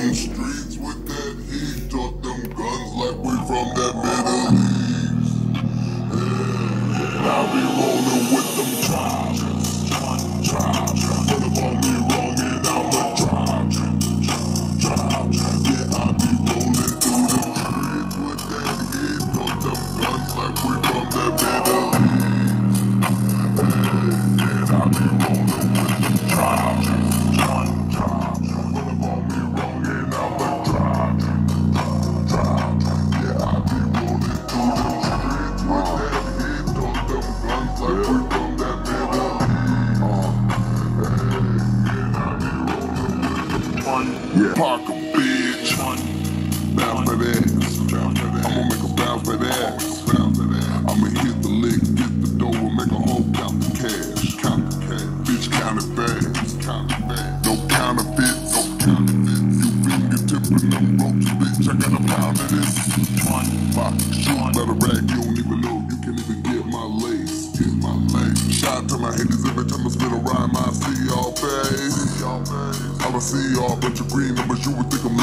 them streets with that heat. Talk them guns like we from that Middle East. Yeah. And I be rolling with them tribes. Tribes. Put them on me wrong and I'm a tribe. Tribe. Yeah, I be rolling through them streets with that heat. Talk them guns like we from that Middle East. Yeah. And I be rolling. Yeah. Park a bitch. Bounce, baby. I'm gonna make a bounce, baby. I'ma hit the lick, get the dough, and make a whole count the cash. Count the cash. Bitch, count it fast. No counterfeits. No counterfeits. You finger tipping them roaches, bitch. I got a pound of this. Fuck, shoot, better rack. You don't even know. You can't even get my lace. Get my lace. Shout to my haters every time I spit around my see y'all face. I don't see y'all bunch of green numbers. You would think I'm